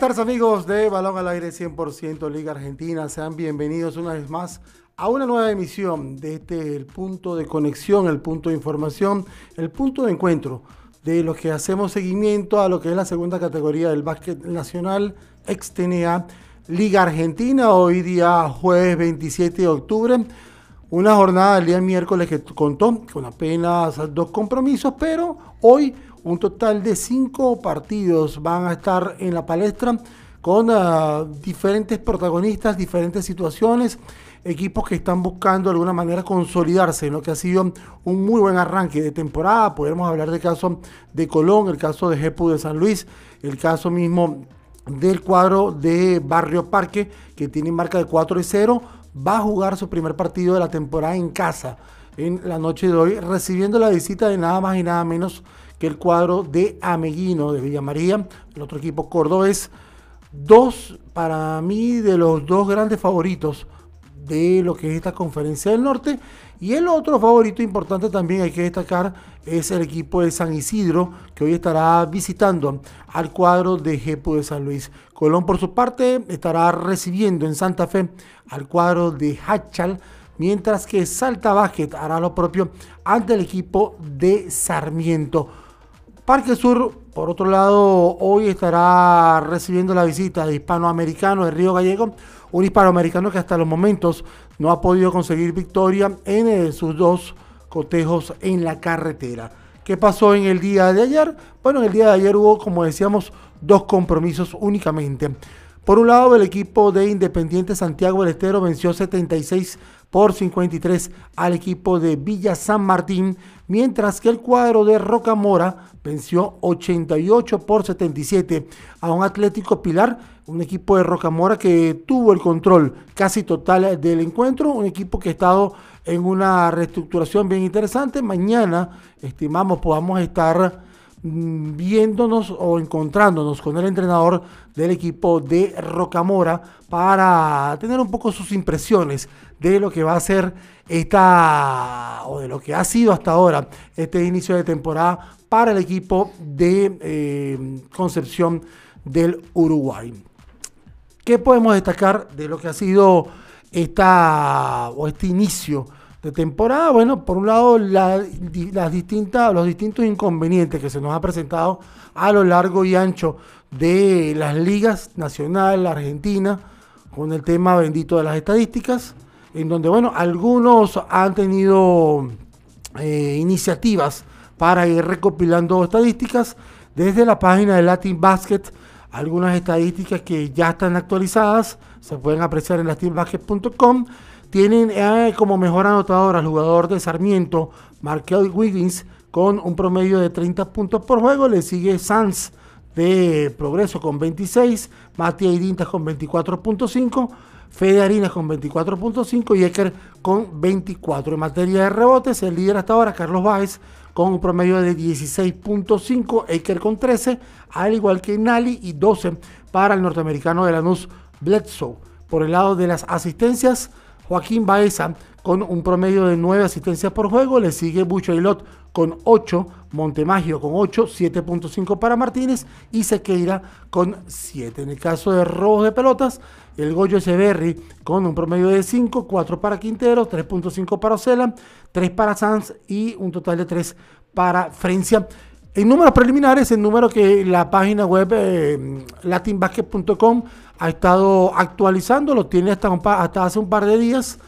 buenas tardes amigos de Balón al Aire 100% Liga Argentina. Sean bienvenidos una vez más a una nueva emisión de este el punto de conexión, el punto de información, el punto de encuentro de lo que hacemos seguimiento a lo que es la segunda categoría del básquet nacional, XTNA, Liga Argentina, hoy día jueves 27 de octubre. Una jornada el día miércoles que contó con apenas dos compromisos, pero hoy un total de cinco partidos van a estar en la palestra con uh, diferentes protagonistas, diferentes situaciones, equipos que están buscando de alguna manera consolidarse en lo que ha sido un muy buen arranque de temporada. Podemos hablar del caso de Colón, el caso de Jepu de San Luis, el caso mismo del cuadro de Barrio Parque, que tiene marca de 4 y 0, va a jugar su primer partido de la temporada en casa en la noche de hoy, recibiendo la visita de nada más y nada menos que el cuadro de Ameguino de Villa María, el otro equipo cordobés. Dos, para mí, de los dos grandes favoritos de lo que es esta conferencia del norte. Y el otro favorito importante también hay que destacar es el equipo de San Isidro, que hoy estará visitando al cuadro de Jepo de San Luis. Colón, por su parte, estará recibiendo en Santa Fe al cuadro de Hachal mientras que Salta Basket hará lo propio ante el equipo de Sarmiento. Parque Sur, por otro lado, hoy estará recibiendo la visita de hispanoamericano de Río Gallego, un hispanoamericano que hasta los momentos no ha podido conseguir victoria en eh, sus dos cotejos en la carretera. ¿Qué pasó en el día de ayer? Bueno, en el día de ayer hubo, como decíamos, dos compromisos únicamente. Por un lado, el equipo de Independiente Santiago del Estero venció 76 por 53 al equipo de Villa San Martín, mientras que el cuadro de Rocamora venció 88 por 77 a un Atlético Pilar, un equipo de Rocamora que tuvo el control casi total del encuentro, un equipo que ha estado en una reestructuración bien interesante. Mañana estimamos podamos estar viéndonos o encontrándonos con el entrenador del equipo de Rocamora para tener un poco sus impresiones de lo que va a ser esta, o de lo que ha sido hasta ahora este inicio de temporada para el equipo de eh, Concepción del Uruguay. ¿Qué podemos destacar de lo que ha sido esta, o este inicio de temporada? Bueno, por un lado, las distintas, los distintos inconvenientes que se nos ha presentado a lo largo y ancho de las ligas nacional, argentina, con el tema bendito de las estadísticas en donde, bueno, algunos han tenido eh, iniciativas para ir recopilando estadísticas desde la página de Latin Basket, algunas estadísticas que ya están actualizadas, se pueden apreciar en latinbasket.com. Tienen eh, como mejor anotador al jugador de Sarmiento, Markel Wiggins, con un promedio de 30 puntos por juego. Le sigue Sanz de Progreso con 26, Matías Idintas con 24.5. Fede Harinas con 24.5 y Eker con 24. En materia de rebotes, el líder hasta ahora, Carlos Báez, con un promedio de 16.5, Eker con 13, al igual que Nali y 12 para el norteamericano de Lanús, Bledsoe. Por el lado de las asistencias, Joaquín Baeza con un promedio de 9 asistencias por juego, le sigue Bucho Ailot con 8, Montemagio con 8, 7.5 para Martínez y Sequeira con 7. En el caso de robos de pelotas, el Goyo Echeverry con un promedio de 5, 4 para Quintero, 3.5 para Ocela, 3 para Sanz y un total de 3 para Frencia. En números preliminares, el número que la página web eh, latinbasket.com ha estado actualizando, lo tiene hasta, hace un par de días.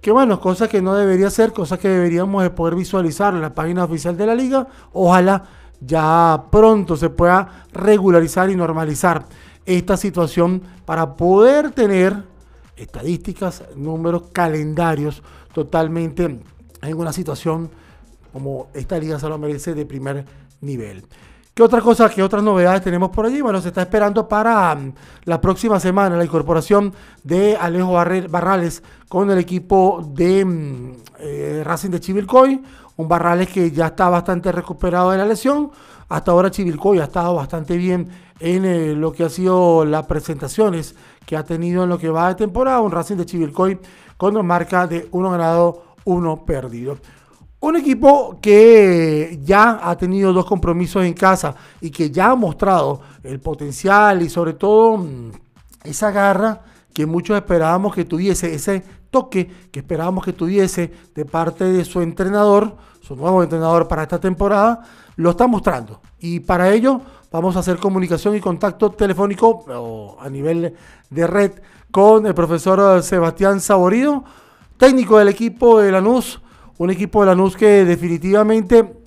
Que bueno, cosa que no debería ser, cosa que deberíamos poder visualizar en la página oficial de la liga. Ojalá ya pronto se pueda regularizar y normalizar esta situación para poder tener estadísticas, números, calendarios totalmente en una situación como esta liga se lo merece de primer nivel. ¿Qué otra cosa, qué otras novedades tenemos por allí? Bueno, se está esperando para mm, la próxima semana la incorporación de Alejo Barrales con el equipo de mm, eh, Racing de Chivilcoy. Un Barrales que ya está bastante recuperado de la lesión. Hasta ahora Chivilcoy ha estado bastante bien en eh, lo que ha sido las presentaciones que ha tenido en lo que va de temporada. Un Racing de Chivilcoy con marca de uno ganado, uno perdido. Un equipo que ya ha tenido dos compromisos en casa y que ya ha mostrado el potencial y sobre todo mm, esa garra que muchos esperábamos que tuviese, ese toque que esperábamos que tuviese de parte de su entrenador, su nuevo entrenador para esta temporada, lo está mostrando. Y para ello vamos a hacer comunicación y contacto telefónico o a nivel de red con el profesor Sebastián Saborido, técnico del equipo de Lanús, un equipo de Lanús que definitivamente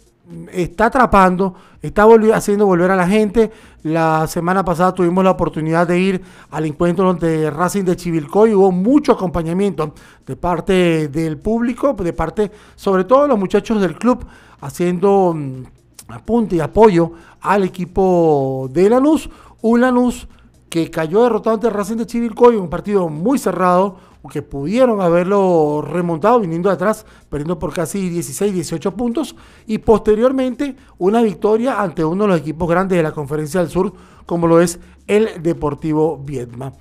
está atrapando, está haciendo volver a la gente. La semana pasada tuvimos la oportunidad de ir al encuentro de Racing de Chivilcoy. Hubo mucho acompañamiento de parte del público, de parte sobre todo los muchachos del club, haciendo mm, apunte y apoyo al equipo de Lanús. Un Lanús que cayó derrotado ante Racing de Chivilcoy, un partido muy cerrado, que pudieron haberlo remontado viniendo de atrás, perdiendo por casi 16, 18 puntos, y posteriormente una victoria ante uno de los equipos grandes de la Conferencia del Sur, como lo es el Deportivo Viedma.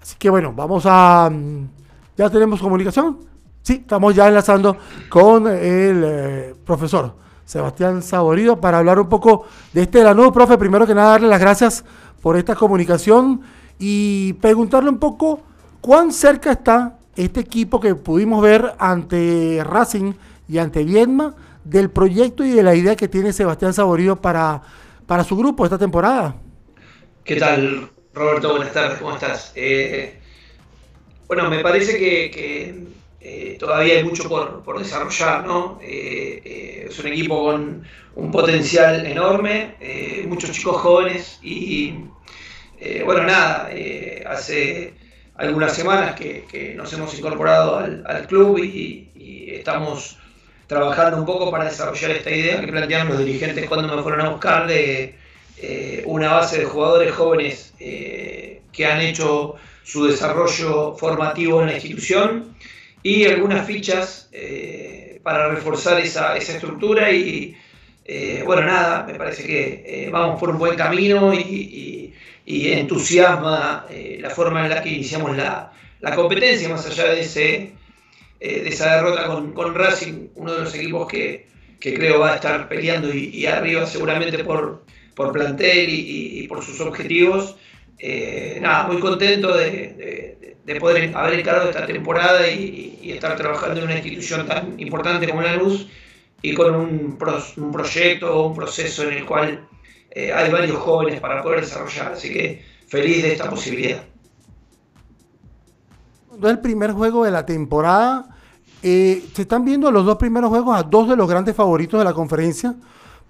Así que bueno, vamos a... Mm, ¿Ya tenemos comunicación? Sí, estamos ya enlazando con el eh, profesor Sebastián Saborido, para hablar un poco de este Lanús. Profe, primero que nada, darle las gracias por esta comunicación y preguntarle un poco cuán cerca está este equipo que pudimos ver ante Racing y ante Viedma del proyecto y de la idea que tiene Sebastián Saborido para, para su grupo esta temporada. ¿Qué tal, Roberto? Buenas tardes, ¿cómo estás? Eh, bueno, me parece que eh, todavía hay mucho por, desarrollar, ¿no? Eh, es un equipo con un potencial enorme, muchos chicos jóvenes y, bueno, nada, hace algunas semanas que, nos hemos incorporado al, club y, estamos trabajando un poco para desarrollar esta idea que plantearon los dirigentes cuando me fueron a buscar de una base de jugadores jóvenes que han hecho su desarrollo formativo en la institución y algunas fichas eh, para reforzar esa, esa estructura y eh, bueno, nada, me parece que eh, vamos por un buen camino y, entusiasma la forma en la que iniciamos la, la competencia, más allá de, ese, de esa derrota con, con, Racing, uno de los equipos que, que creo va a estar peleando y, arriba seguramente por, por plantel y, por sus objetivos. nada, muy contento de de poder haber encarado esta temporada y, estar trabajando en una institución tan importante como la Luz y con un, un proyecto o un proceso en el cual eh, hay varios jóvenes para poder desarrollar. Así que feliz de esta posibilidad. El primer juego de la temporada. Eh, se están viendo los dos primeros juegos a dos de los grandes favoritos de la conferencia,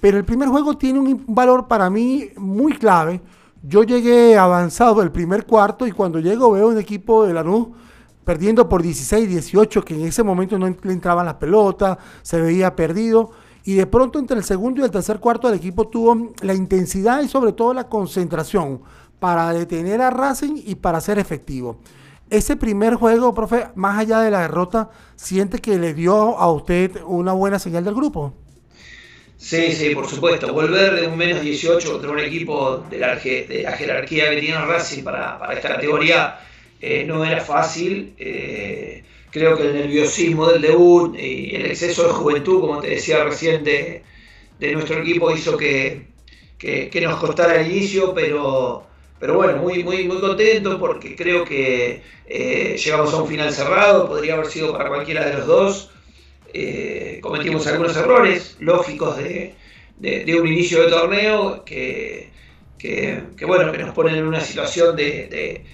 pero el primer juego tiene un valor para mí muy clave yo llegué avanzado el primer cuarto y cuando llego veo un equipo de Lanús perdiendo por 16, 18, que en ese momento no le entraban las pelotas, se veía perdido. Y de pronto entre el segundo y el tercer cuarto el equipo tuvo la intensidad y sobre todo la concentración para detener a Racing y para ser efectivo. Ese primer juego, profe, más allá de la derrota, ¿siente que le dio a usted una buena señal del grupo? Sí, sí, por supuesto. Volver de un menos 18 contra un equipo de la, jerarquía que tiene Racing para, esta categoría eh, no era fácil. Eh, creo que el nerviosismo del debut y el exceso de juventud, como te decía recién, de, nuestro equipo hizo que, nos costara el inicio, pero, pero bueno, muy, muy, muy contento porque creo que eh, llegamos a un final cerrado, podría haber sido para cualquiera de los dos. Eh, cometimos algunos errores lógicos de, un inicio de torneo que, bueno, que nos ponen en una situación de,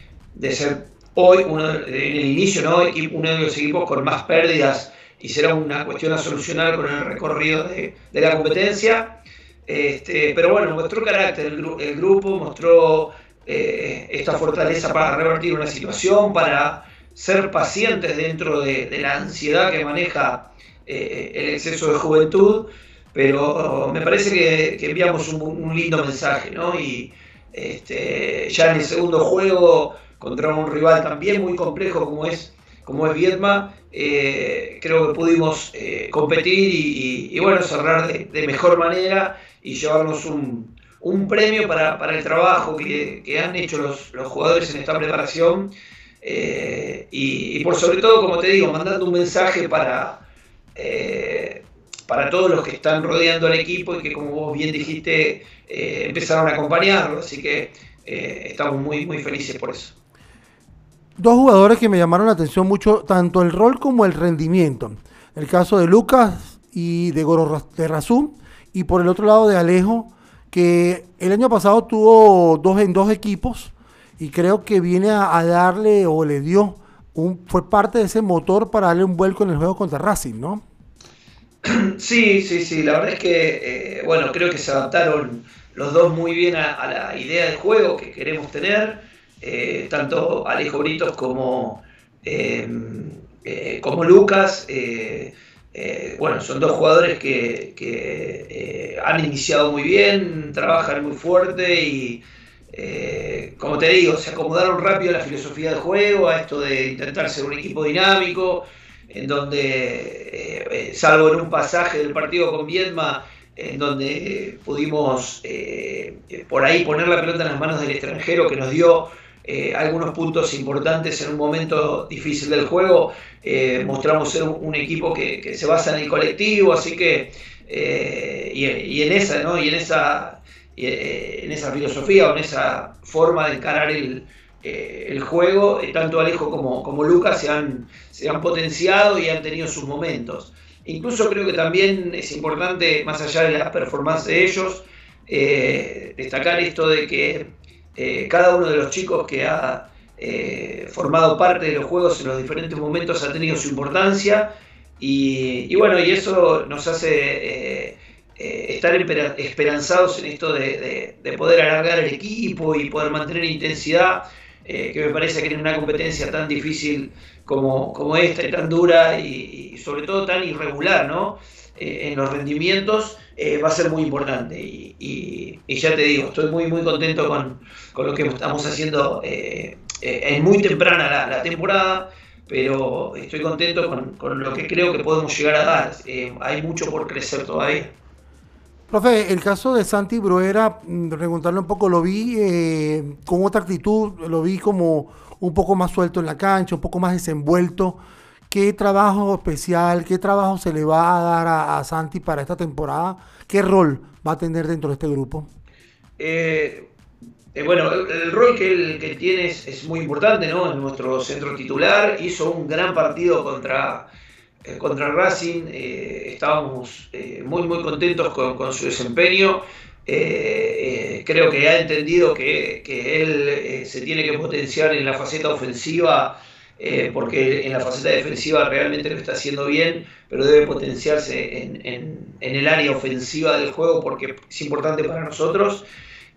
ser hoy, en el inicio, ¿no? uno de los equipos con más pérdidas y será una cuestión a solucionar con el recorrido de, la competencia. Este, pero bueno, mostró carácter el, grupo, mostró eh, esta fortaleza para revertir una situación, para ser pacientes dentro de la ansiedad que maneja eh, el exceso de juventud, pero me parece que, enviamos un, lindo mensaje, ¿no? Y este, ya en el segundo juego, contra un rival también muy complejo como es, como es Vietma, eh, creo que pudimos eh, competir y, bueno, cerrar de, mejor manera y llevarnos un, premio para, el trabajo que, han hecho los, jugadores en esta preparación. y, por sobre todo, como te digo, mandando un mensaje para, eh, para todos los que están rodeando al equipo y que como vos bien dijiste, eh, empezaron a acompañarlo, así que eh, estamos muy, muy felices por eso. Dos jugadores que me llamaron la atención mucho, tanto el rol como el rendimiento. El caso de Lucas y de Goro Razú, y por el otro lado de Alejo, que el año pasado tuvo dos en dos equipos y creo que viene a, darle o le dio un, fue parte de ese motor para darle un vuelco en el juego contra Racing, ¿no? Sí, sí, sí, la verdad es que, eh, bueno, creo que se adaptaron los dos muy bien a, la idea del juego que queremos tener, eh, tanto Alejo Britos como, eh, como Lucas. bueno, son dos jugadores que, han iniciado muy bien, trabajan muy fuerte y, como te digo, se acomodaron rápido a la filosofía del juego, a esto de intentar ser un equipo dinámico en donde, eh, eh, salvo en un pasaje del partido con Viedma, en donde pudimos eh, por ahí poner la pelota en las manos del extranjero que nos dio algunos puntos importantes en un momento difícil del juego, mostramos ser un, equipo que, se basa en el colectivo, así que, y, en esa. Y en esa, en esa filosofía o en esa forma de encarar el, eh, juego, eh, tanto Alejo como, como Lucas se han, se han potenciado y han tenido sus momentos. Incluso creo que también es importante, más allá de la performance de ellos, eh, destacar esto de que cada uno de los chicos que ha formado parte de los juegos en los diferentes momentos ha tenido su importancia y, bueno, y eso nos hace estar esperanzados en esto de, de, poder alargar el equipo y poder mantener intensidad eh, que me parece que en una competencia tan difícil como, como esta, tan dura y, sobre todo tan irregular ¿no? Eh, en los rendimientos, eh, va a ser muy importante. Y, ya te digo, estoy muy, muy contento con, con lo que estamos haciendo. es muy temprana la, temporada, pero estoy contento con, con, lo que creo que podemos llegar a dar. hay mucho por crecer todavía. Profe, el caso de Santi Bruera, mm, preguntarle un poco, lo vi eh, con otra actitud, lo vi como un poco más suelto en la cancha, un poco más desenvuelto. ¿Qué trabajo especial, qué trabajo se le va a dar a, Santi para esta temporada? ¿Qué rol va a tener dentro de este grupo? Eh, eh, bueno, el, rol que él que tiene es, es, muy importante, ¿no? En nuestro centro titular hizo un gran partido contra eh, contra Racing eh, estábamos muy muy contentos con, su desempeño. creo que ha entendido que, él se tiene que potenciar en la faceta ofensiva, porque en la faceta defensiva realmente lo está haciendo bien, pero debe potenciarse en, el área ofensiva del juego porque es importante para nosotros.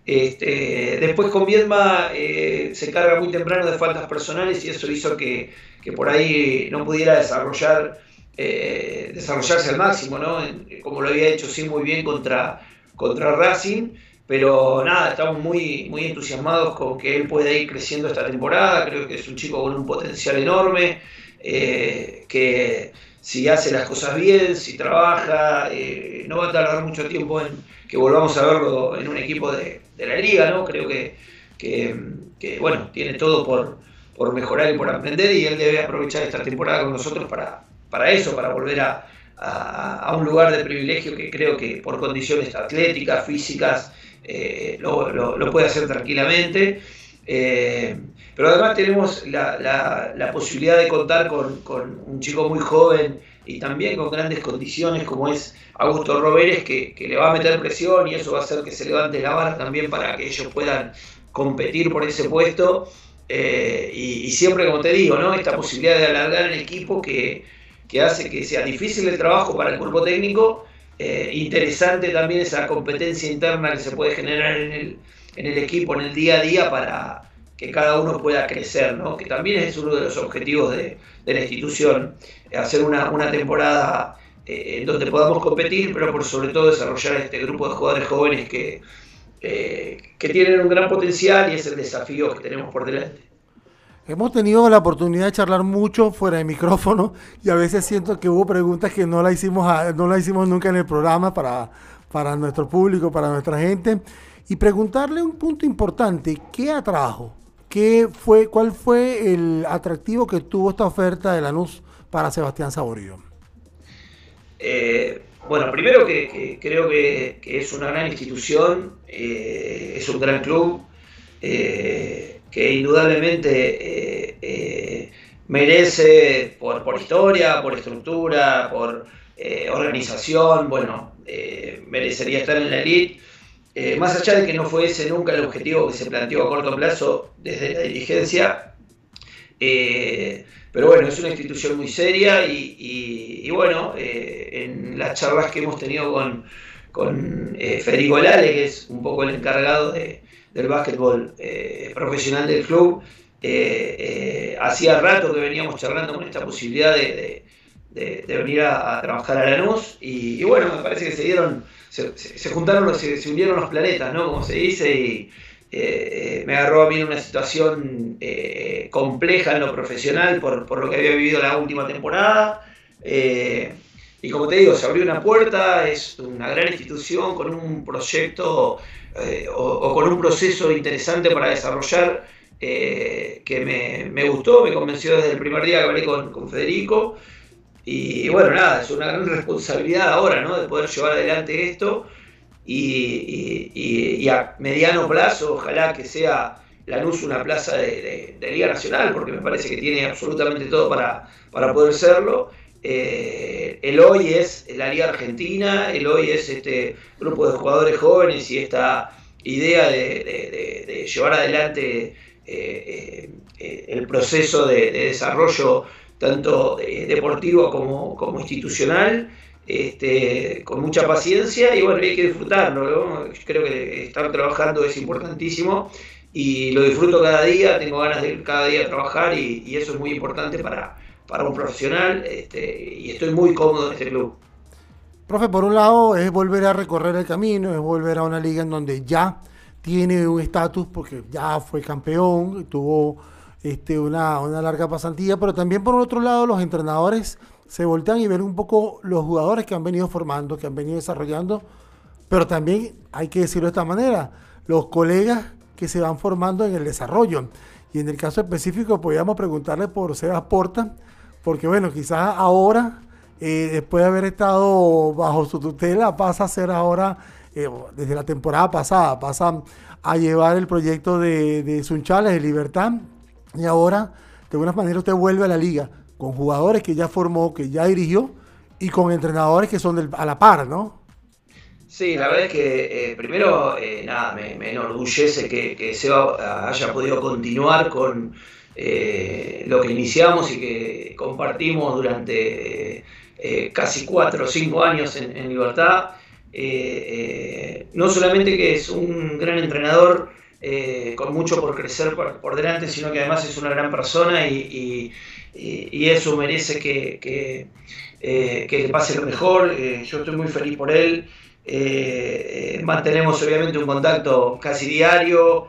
Este, después con Viedma se carga muy temprano de faltas personales y eso hizo que, que por ahí no pudiera desarrollar eh, desarrollarse al máximo, ¿no? como lo había hecho sí muy bien contra, contra Racing, pero nada, estamos muy, muy entusiasmados con que él pueda ir creciendo esta temporada, creo que es un chico con un potencial enorme, eh, que si hace las cosas bien, si trabaja, eh, no va a tardar mucho tiempo en que volvamos a verlo en un equipo de, la liga, ¿no? Creo que, que, bueno, tiene todo por, por mejorar y por aprender y él debe aprovechar esta temporada con nosotros para, para eso, para volver a, un lugar de privilegio que creo que por condiciones atléticas, físicas, eh, lo, puede hacer tranquilamente. Eh, pero además tenemos la, posibilidad de contar con, un chico muy joven y también con grandes condiciones como es Augusto Roberes, que, le va a meter presión y eso va a hacer que se levante la vara también para que ellos puedan competir por ese puesto. Eh, y, siempre, como te digo, ¿no? esta posibilidad de alargar el equipo que hace que sea difícil el trabajo para el cuerpo técnico, eh, interesante también esa competencia interna que se puede generar en el, en el equipo, en el día a día, para que cada uno pueda crecer, ¿no? que también es uno de los objetivos de, de la institución, hacer una, una temporada eh, en donde podamos competir, pero por sobre todo desarrollar este grupo de jugadores jóvenes que, eh, que tienen un gran potencial y es el desafío que tenemos por delante. Hemos tenido la oportunidad de charlar mucho fuera de micrófono y a veces siento que hubo preguntas que no la hicimos, no la hicimos nunca en el programa para, para nuestro público, para nuestra gente. Y preguntarle un punto importante, ¿qué atrajo? ¿Qué fue, ¿Cuál fue el atractivo que tuvo esta oferta de Lanús para Sebastián Saborío? Eh, Bueno, primero que, creo que, es una gran institución, eh, es un gran club, eh, que indudablemente eh, merece por, por, historia, por estructura, por organización, bueno, merecería estar en la elite. más allá de que no fue ese nunca el objetivo que se planteó a corto plazo desde la dirigencia, pero bueno, es una institución muy seria y, bueno, eh, en las charlas que hemos tenido con, con eh, Federico Lale, que es un poco el encargado del básquetbol eh, profesional del club, hacía rato que veníamos charlando con esta posibilidad de, venir a, trabajar a Lanús y, y, bueno, me parece que se dieron, se, juntaron, se, se unieron los planetas, ¿no? Como se dice, y eh, me agarró a mí una situación eh, compleja en lo profesional por, lo que había vivido la última temporada. Eh, y como te digo, se abrió una puerta, es una gran institución con un proyecto o, con un proceso interesante para desarrollar que me, gustó, me convenció desde el primer día que hablé con, Federico. Y, bueno, nada, es una gran responsabilidad ahora, ¿no? De poder llevar adelante esto y, a mediano plazo ojalá que sea Lanús una plaza de, Liga Nacional, porque me parece que tiene absolutamente todo para, para poder serlo. Eh, el hoy es la Liga Argentina, el hoy es este grupo de jugadores jóvenes y esta idea de, llevar adelante eh, eh, el proceso de, desarrollo tanto deportivo como, institucional este, con mucha paciencia y bueno, hay que disfrutarlo. Creo que estar trabajando es importantísimo y lo disfruto cada día, tengo ganas de ir cada día a trabajar y, eso es muy importante para, para un profesional este, y estoy muy cómodo en este club. Profe, por un lado es volver a recorrer el camino, es volver a una liga en donde ya tiene un estatus porque ya fue campeón, tuvo este, una, una larga pasantía, pero también por otro lado los entrenadores se voltean y ven un poco los jugadores que han venido formando, que han venido desarrollando, pero también hay que decirlo de esta manera, los colegas que se van formando en el desarrollo. Y en el caso específico podríamos preguntarle por Sebas Porta, porque bueno, quizás ahora, eh, después de haber estado bajo su tutela, pasa a ser ahora, eh, desde la temporada pasada, pasa a llevar el proyecto de, de Sunchales, de Libertad, y ahora, de alguna manera, usted vuelve a la liga con jugadores que ya formó, que ya dirigió y con entrenadores que son a la par, ¿no? Sí, la verdad es que eh, primero, nada, me, enorgullece que, que Seba haya podido continuar con eh, lo que iniciamos y que compartimos durante casi cuatro o cinco años en, Libertad. no solamente que es un gran entrenador, con mucho por crecer por, delante, sino que además es una gran persona y eso merece que, que, eh, que, pase lo mejor. Eh, yo estoy muy feliz por él. Eh, mantenemos obviamente un contacto casi diario.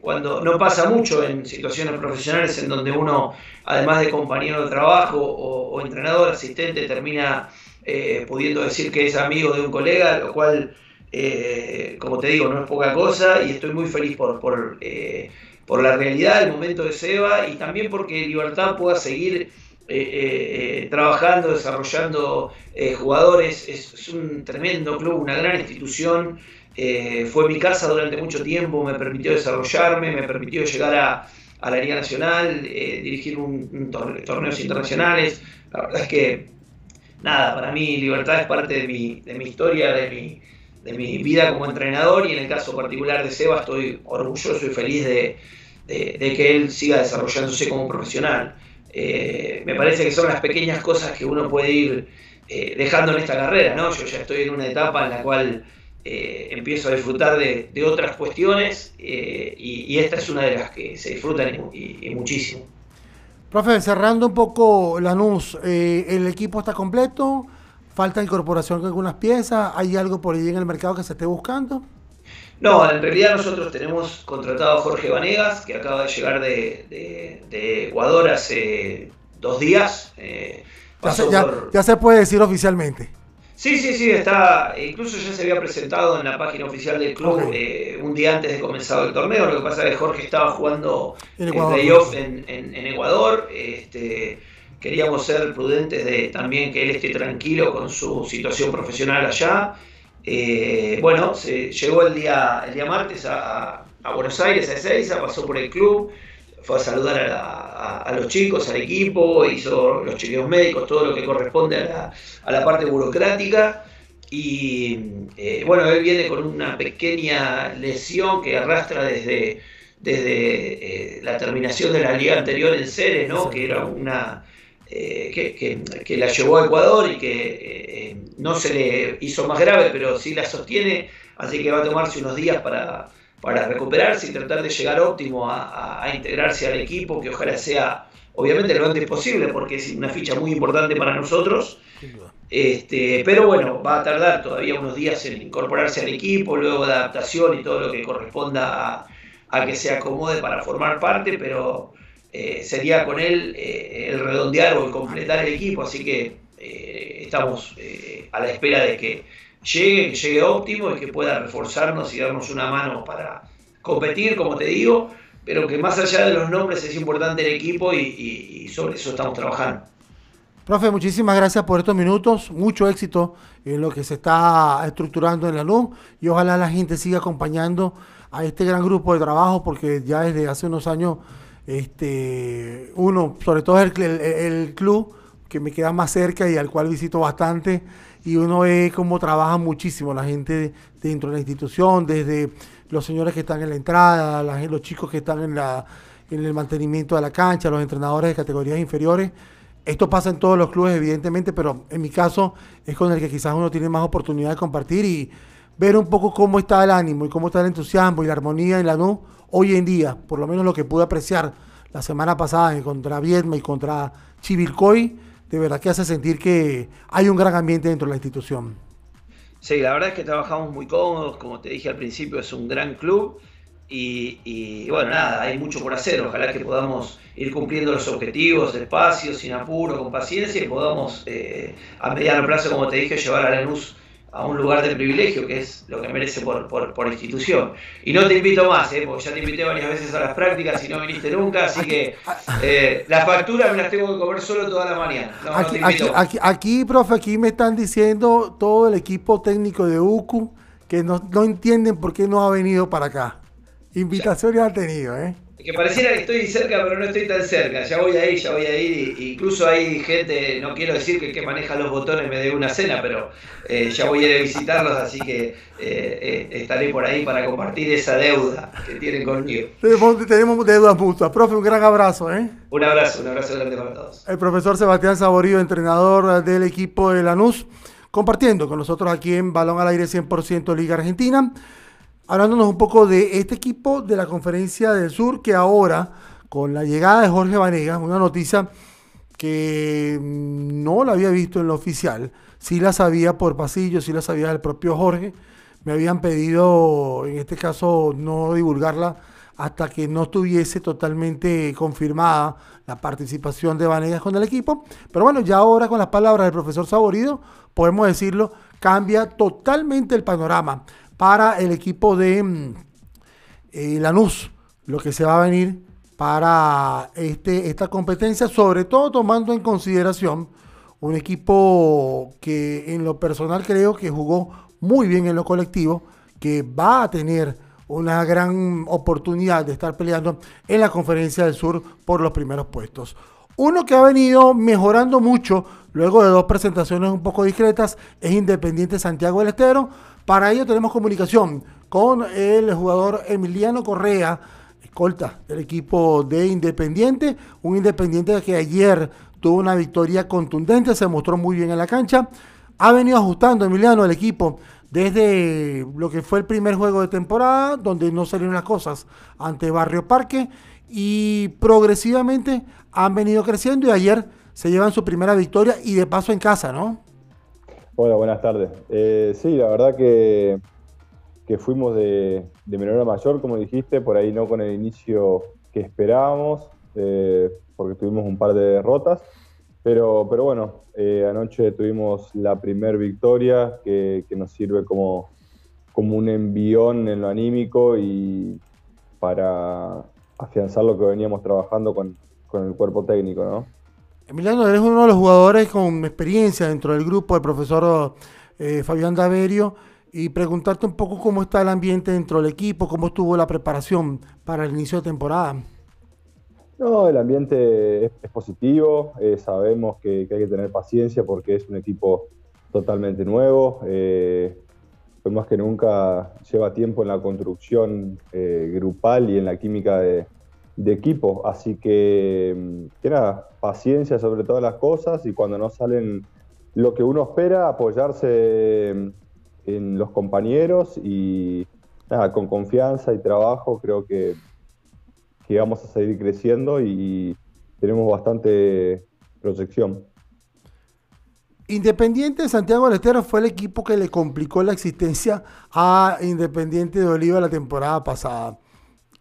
Cuando no pasa mucho en situaciones profesionales en donde uno, además de compañero de trabajo o, entrenador, asistente, termina pudiendo decir que es amigo de un colega, lo cual, como te digo, no es poca cosa y estoy muy feliz por, por por la realidad del momento de Seba y también porque Libertad pueda seguir eh, eh, trabajando, desarrollando eh, jugadores. Es, un tremendo club, una gran institución. Fue mi casa durante mucho tiempo, me permitió desarrollarme, me permitió llegar a, la Liga Nacional, dirigir un, torneos internacionales. La verdad es que, nada, para mí Libertad es parte de mi, historia, de mi, vida como entrenador y en el caso particular de Seba estoy orgulloso y feliz de, que él siga desarrollándose como profesional. Eh, me parece que son las pequeñas cosas que uno puede ir eh, dejando en esta carrera, ¿no? Yo ya estoy en una etapa en la cual eh, empiezo a disfrutar de, otras cuestiones y, esta es una de las que se disfrutan y, muchísimo. Profe, cerrando un poco la NUS, ¿el equipo está completo? ¿Falta incorporación de algunas piezas? ¿Hay algo por ahí en el mercado que se esté buscando? No, en realidad nosotros tenemos contratado a Jorge Vanegas, que acaba de llegar de, Ecuador hace dos días. Eh, ya, se, puede decir oficialmente. Sí, sí, sí, está. Incluso ya se había presentado en la página oficial del club eh, un día antes de comenzar el torneo. Lo que pasa es que Jorge estaba jugando el playoff en, en, Ecuador. Este, queríamos ser prudentes de también que él esté tranquilo con su situación profesional allá. Eh, bueno, se llegó el día, el día martes a, Buenos Aires, a Ezeiza, pasó por el club, fue a saludar a, los chicos, al equipo, hizo los chequeos médicos, todo lo que corresponde a la, parte burocrática. Y eh, bueno, él viene con una pequeña lesión que arrastra desde, desde eh, la terminación de la liga anterior en Ceres, ¿no? que era una eh, que, la llevó a Ecuador y que no se le hizo más grave, pero sí la sostiene, así que va a tomarse unos días para, para recuperarse y tratar de llegar óptimo a, integrarse al equipo, que ojalá sea obviamente lo antes posible, porque es una ficha muy importante para nosotros. Este, pero bueno, va a tardar todavía unos días en incorporarse al equipo, luego de adaptación y todo lo que corresponda a, que se acomode para formar parte, pero eh, sería con él eh, el redondear o el completar el equipo, así que eh, estamos a la espera de que llegue, que llegue óptimo y que pueda reforzarnos y darnos una mano para competir, como te digo, pero que más allá de los nombres es importante el equipo y, sobre eso estamos trabajando. Profe, muchísimas gracias por estos minutos, mucho éxito en lo que se está estructurando en la LUM y ojalá la gente siga acompañando a este gran grupo de trabajo porque ya desde hace unos años, este, uno, sobre todo el, el club que me queda más cerca y al cual visito bastante, y uno ve cómo trabaja muchísimo la gente dentro de la institución, desde los señores que están en la entrada, los chicos que están en, la, en el mantenimiento de la cancha, los entrenadores de categorías inferiores. Esto pasa en todos los clubes, evidentemente, pero en mi caso es con el que quizás uno tiene más oportunidad de compartir y ver un poco cómo está el ánimo y cómo está el entusiasmo y la armonía en la NU hoy en día, por lo menos lo que pude apreciar la semana pasada contra Viedma y contra Chivilcoy de verdad que hace sentir que hay un gran ambiente dentro de la institución. Sí, la verdad es que trabajamos muy cómodos, como te dije al principio, es un gran club y, bueno, nada, hay mucho por hacer, ojalá que podamos ir cumpliendo los objetivos despacio, sin apuro, con paciencia y podamos eh, a mediano plazo, como te dije, llevar a la luz a un lugar de privilegio, que es lo que merece por, por, institución. Y no te invito más, ¿eh? porque ya te invité varias veces a las prácticas y no viniste nunca, así que eh, las facturas me las tengo que comer solo toda la mañana. aquí, aquí, profe, aquí me están diciendo todo el equipo técnico de UCU que no, no entienden por qué no ha venido para acá. Invitaciones ha tenido, ¿eh? Que pareciera que estoy cerca, pero no estoy tan cerca. Ya voy a ir, ya voy a ir. incluso hay gente, no quiero decir que el que maneja los botones me dé una cena, pero eh, ya voy a ir a visitarlos, así que eh, eh, estaré por ahí para compartir esa deuda que tienen conmigo. Tenemos, tenemos deudas mutuas. Profe, un gran abrazo. ¿eh? Un abrazo, un abrazo grande para todos. El profesor Sebastián Saborío, entrenador del equipo de Lanús, compartiendo con nosotros aquí en Balón al Aire 100% Liga Argentina hablándonos un poco de este equipo de la Conferencia del Sur que ahora, con la llegada de Jorge Vanegas, una noticia que no la había visto en lo oficial, sí la sabía por pasillo, sí la sabía el propio Jorge, me habían pedido, en este caso, no divulgarla hasta que no estuviese totalmente confirmada la participación de Vanegas con el equipo. Pero bueno, ya ahora con las palabras del profesor Saborido, podemos decirlo, cambia totalmente el panorama para el equipo de mm, eh, Lanús, lo que se va a venir para este, esta competencia, sobre todo tomando en consideración un equipo que en lo personal creo que jugó muy bien en lo colectivo, que va a tener una gran oportunidad de estar peleando en la conferencia del sur por los primeros puestos. Uno que ha venido mejorando mucho luego de dos presentaciones un poco discretas es Independiente Santiago del Estero, para ello tenemos comunicación con el jugador Emiliano Correa, escolta del equipo de Independiente, un Independiente que ayer tuvo una victoria contundente, se mostró muy bien en la cancha, ha venido ajustando Emiliano el equipo desde lo que fue el primer juego de temporada, donde no salieron las cosas ante Barrio Parque, y progresivamente han venido creciendo y ayer se llevan su primera victoria y de paso en casa, ¿no? Hola, buenas tardes. Eh, sí, la verdad que, que fuimos de, menor a mayor, como dijiste, por ahí no con el inicio que esperábamos, eh, porque tuvimos un par de derrotas. Pero, pero bueno, eh, anoche tuvimos la primer victoria que, nos sirve como, como un envión en lo anímico y para afianzar lo que veníamos trabajando con, con el cuerpo técnico, ¿no? Emiliano, eres uno de los jugadores con experiencia dentro del grupo del profesor eh, Fabián Daverio y preguntarte un poco cómo está el ambiente dentro del equipo, cómo estuvo la preparación para el inicio de temporada. No, el ambiente es, positivo, eh, sabemos que, hay que tener paciencia porque es un equipo totalmente nuevo, eh, más que nunca lleva tiempo en la construcción eh, grupal y en la química de, equipo, así que, mm, que, nada, paciencia sobre todas las cosas y cuando no salen lo que uno espera, apoyarse en los compañeros y nada, con confianza y trabajo creo que que vamos a seguir creciendo y tenemos bastante proyección. Independiente de Santiago del Estero fue el equipo que le complicó la existencia a Independiente de Oliva la temporada pasada.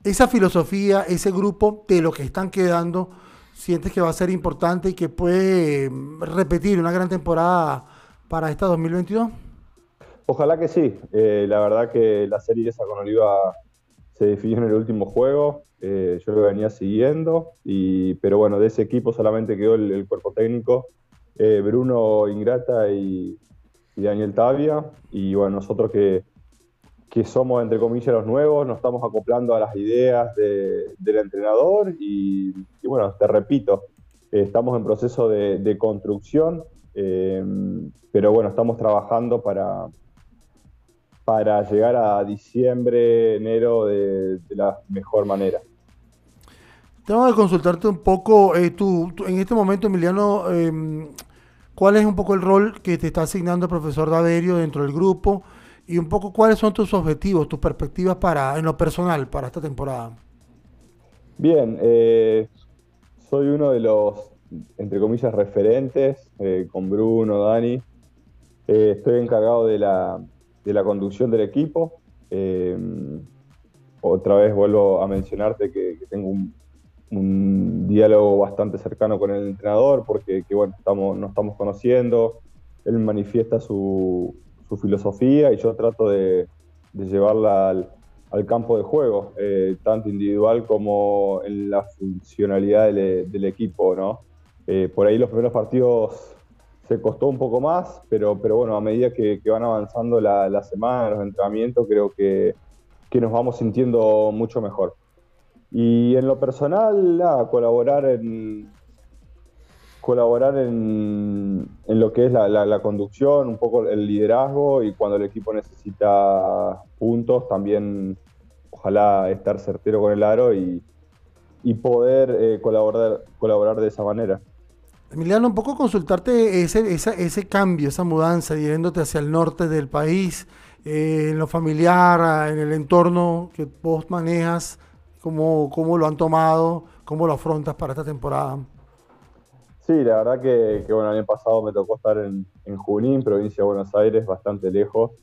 Esa filosofía, ese grupo de lo que están quedando, sientes que va a ser importante y que puede repetir una gran temporada para esta 2022? Ojalá que sí. Eh, la verdad que la serie esa con Oliva se definió en el último juego. Eh, yo lo venía siguiendo, y, pero bueno, de ese equipo solamente quedó el, cuerpo técnico, eh, Bruno Ingrata y, Daniel Tavia, y bueno, nosotros que, que, somos entre comillas los nuevos, nos estamos acoplando a las ideas del entrenador y, bueno, te repito, eh, estamos en proceso de, construcción, pero bueno, estamos trabajando para, para llegar a diciembre, enero de, la mejor manera. Tengo que consultarte un poco, eh, tú, en este momento, Emiliano, em, ¿cuál es un poco el rol que te está asignando el profesor Daverio dentro del grupo? Y un poco cuáles son tus objetivos, tus perspectivas para, en lo personal para esta temporada. Bien, eh, soy uno de los, entre comillas, referentes eh, con Bruno, Dani. estoy encargado de la, de la conducción del equipo. Eh, otra vez vuelvo a mencionarte que, tengo un, diálogo bastante cercano con el entrenador porque bueno, estamos, nos estamos conociendo, él manifiesta su, filosofía y yo trato de, llevarla al, campo de juego, eh, tanto individual como en la funcionalidad del, equipo. ¿no? Eh, por ahí los primeros partidos se costó un poco más, pero, pero bueno, a medida que, van avanzando la, la, semana, los entrenamientos, creo que, nos vamos sintiendo mucho mejor. Y en lo personal, colaborar en colaborar en, lo que es la, conducción, un poco el liderazgo y cuando el equipo necesita puntos, también ojalá estar certero con el aro y, poder eh, colaborar, colaborar de esa manera. Emiliano, un poco consultarte ese, ese cambio, esa mudanza, yéndote hacia el norte del país, eh, en lo familiar, en el entorno que vos manejas, cómo, cómo lo han tomado, cómo lo afrontas para esta temporada. Sí, la verdad que, bueno, el año pasado me tocó estar en, Junín, provincia de Buenos Aires, bastante lejos.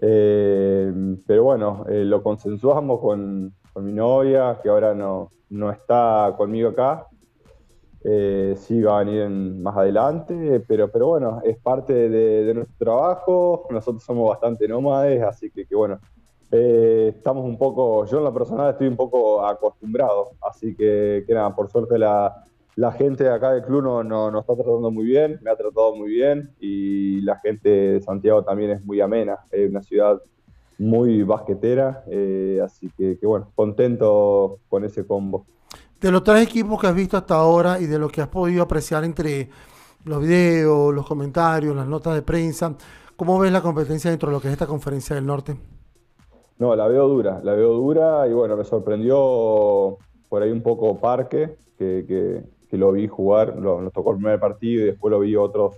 Eh, pero bueno, eh, lo consensuamos con, mi novia, que ahora no, no está conmigo acá. Eh, sí va a venir más adelante, pero, pero bueno, es parte de, nuestro trabajo, nosotros somos bastante nómades, así que, bueno, estamos un poco, yo en lo personal estoy un poco acostumbrado, así que, que nada, por suerte la, gente de acá del club nos no, está tratando muy bien, me ha tratado muy bien y la gente de Santiago también es muy amena, es una ciudad muy basquetera, eh, así que, que bueno, contento con ese combo. De los tres equipos que has visto hasta ahora y de lo que has podido apreciar entre los videos, los comentarios, las notas de prensa, ¿cómo ves la competencia dentro de lo que es esta conferencia del norte? No, la veo dura, la veo dura y bueno, me sorprendió por ahí un poco Parque, que, lo vi jugar, lo, nos tocó el primer partido y después lo vi otros,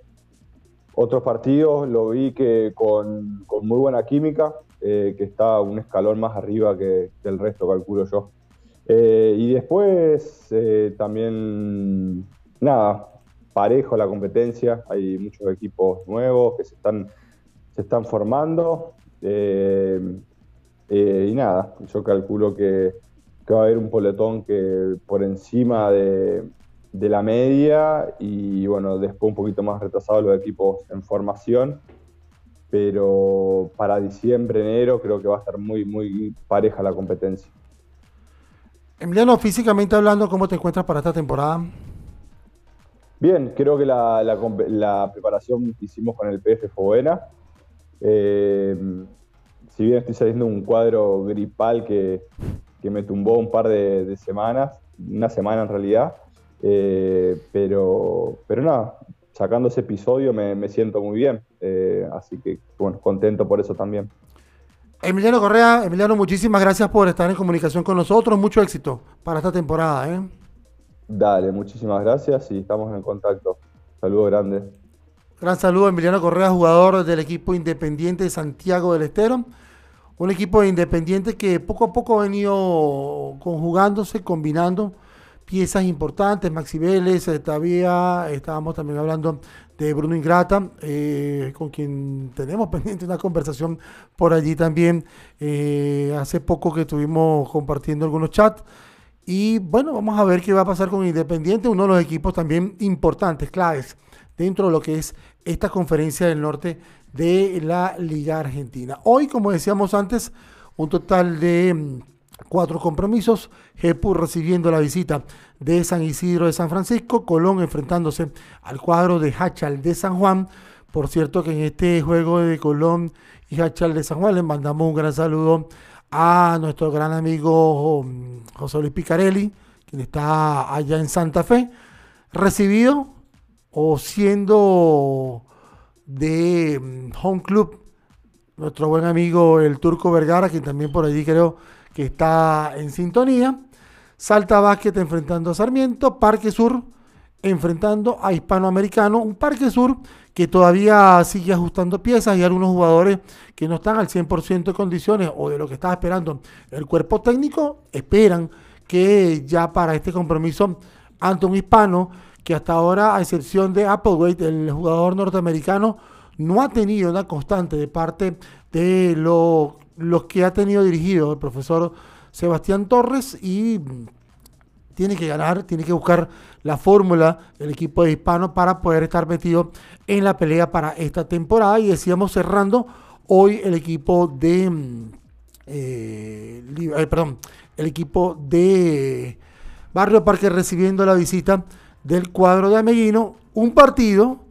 otros partidos, lo vi que con, muy buena química, eh, que está un escalón más arriba que, que el resto, calculo yo. Eh, y después eh, también, nada, parejo la competencia, hay muchos equipos nuevos que se están, se están formando. Y nada, yo calculo que, va a haber un poletón que por encima de, de, la media y bueno, después un poquito más retrasado los equipos en formación. Pero para diciembre, enero creo que va a estar muy, muy pareja la competencia. Emiliano, físicamente hablando, ¿cómo te encuentras para esta temporada? Bien, creo que la, preparación que hicimos con el PF fue buena. Eh, si bien estoy saliendo un cuadro gripal que, me tumbó un par de, semanas, una semana en realidad, eh, pero, pero nada, sacando ese episodio me, siento muy bien, eh, así que bueno, contento por eso también. Emiliano Correa, Emiliano, muchísimas gracias por estar en comunicación con nosotros, mucho éxito para esta temporada. ¿eh? Dale, muchísimas gracias y estamos en contacto. Saludo grande. Gran saludo, Emiliano Correa, jugador del equipo independiente de Santiago del Estero. Un equipo independiente que poco a poco ha venido conjugándose, combinando piezas importantes. Maxi Vélez, eh, todavía estábamos también hablando de Bruno Ingrata, eh, con quien tenemos pendiente una conversación por allí también. Eh, hace poco que estuvimos compartiendo algunos chats. Y bueno, vamos a ver qué va a pasar con Independiente, uno de los equipos también importantes, claves, dentro de lo que es esta conferencia del norte de la Liga Argentina. Hoy, como decíamos antes, un total de mm, cuatro compromisos. GEPU recibiendo la visita de San Isidro de San Francisco, Colón enfrentándose al cuadro de Hachal de San Juan. Por cierto que en este juego de Colón y Hachal de San Juan les mandamos un gran saludo a nuestro gran amigo José Luis Picarelli, quien está allá en Santa Fe, recibido o siendo de mm, Home Club, nuestro buen amigo el Turco Vergara, quien también por allí creo que está en sintonía. Salta Básquet enfrentando a Sarmiento, Parque Sur enfrentando a Hispanoamericano, un Parque Sur que todavía sigue ajustando piezas y algunos jugadores que no están al 100% de condiciones o de lo que estaba esperando el cuerpo técnico, esperan que ya para este compromiso ante un hispano que hasta ahora, a excepción de Applewhite, el jugador norteamericano, no ha tenido una constante de parte de los que ha tenido dirigido el profesor Sebastián Torres y tiene que ganar, tiene que buscar la fórmula del equipo de Hispano para poder estar metido en la pelea para esta temporada. Y decíamos cerrando hoy el equipo de. Mm, eh, eh, perdón, el equipo de Barrio Parque recibiendo la visita del cuadro de Ameguino. Un partido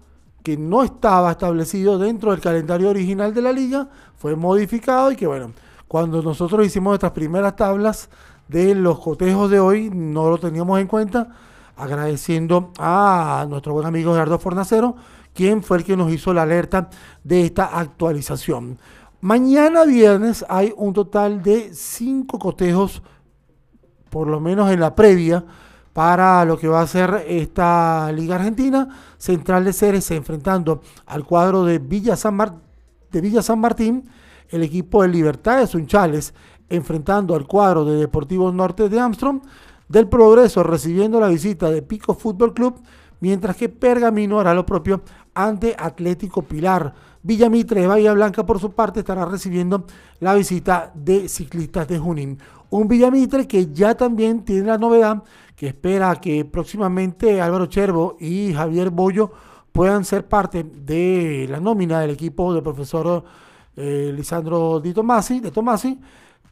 que no estaba establecido dentro del calendario original de la liga, fue modificado y que bueno, cuando nosotros hicimos nuestras primeras tablas de los cotejos de hoy, no lo teníamos en cuenta, agradeciendo a nuestro buen amigo Gerardo Fornacero, quien fue el que nos hizo la alerta de esta actualización. Mañana viernes hay un total de cinco cotejos, por lo menos en la previa, para lo que va a ser esta Liga Argentina. Central de Ceres enfrentando al cuadro de Villa San, Martín, el equipo de Libertad de Sunchales enfrentando al cuadro de Deportivo Norte de Armstrong, del Progreso recibiendo la visita de Pico Fútbol Club, mientras que Pergamino hará lo propio ante Atlético Pilar. Villamitre de Bahía Blanca, por su parte, estará recibiendo la visita de Ciclistas de Junín. Un Villamitre que ya también tiene la novedad que espera que próximamente Álvaro Chervo y Javier Bollo puedan ser parte de la nómina del equipo del profesor eh, Lisandro Di de Tomasi,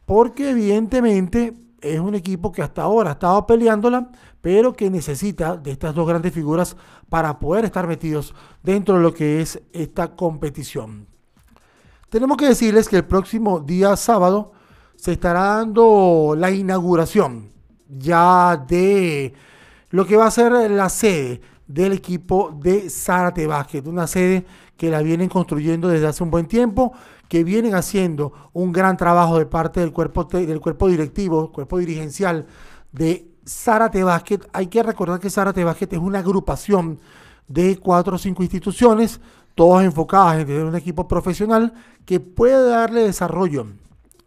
porque evidentemente es un equipo que hasta ahora ha estado peleándola, pero que necesita de estas dos grandes figuras para poder estar metidos dentro de lo que es esta competición. Tenemos que decirles que el próximo día sábado se estará dando la inauguración ya de lo que va a ser la sede del equipo de Zárate Basket, una sede que la vienen construyendo desde hace un buen tiempo que vienen haciendo un gran trabajo de parte del cuerpo, del cuerpo directivo, cuerpo dirigencial de Zárate Basket. Hay que recordar que Zárate Basket es una agrupación de cuatro o cinco instituciones, todas enfocadas en tener un equipo profesional que puede darle desarrollo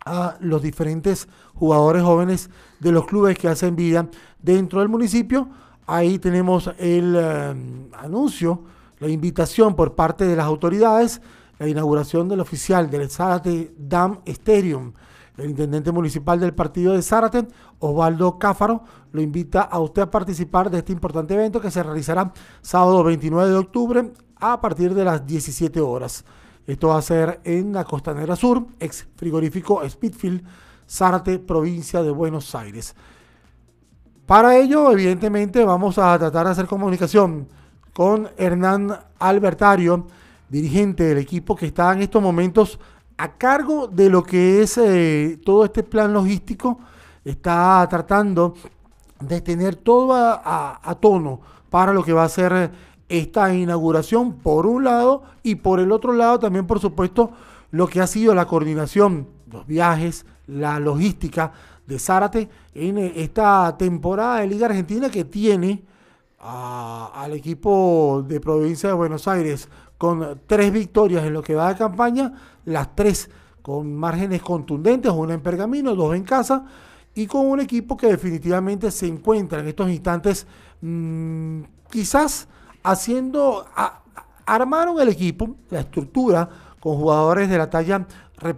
a los diferentes jugadores jóvenes de los clubes que hacen vida dentro del municipio. Ahí tenemos el eh, anuncio, la invitación por parte de las autoridades la inauguración del oficial del Zárate Dam Stadium. El intendente municipal del partido de Zárate, Osvaldo Cáfaro, lo invita a usted a participar de este importante evento que se realizará sábado 29 de octubre a partir de las 17 horas. Esto va a ser en la Costanera Sur, ex frigorífico Speedfield, Zárate, provincia de Buenos Aires. Para ello, evidentemente, vamos a tratar de hacer comunicación con Hernán Albertario, dirigente del equipo que está en estos momentos a cargo de lo que es eh, todo este plan logístico, está tratando de tener todo a, tono para lo que va a ser esta inauguración por un lado y por el otro lado también por supuesto lo que ha sido la coordinación, los viajes, la logística de Zárate en esta temporada de Liga Argentina que tiene al equipo de provincia de Buenos Aires con tres victorias en lo que va de campaña, las tres con márgenes contundentes, una en Pergamino, dos en casa, y con un equipo que definitivamente se encuentra en estos instantes mm, quizás haciendo, armaron el equipo, la estructura, con jugadores de la talla,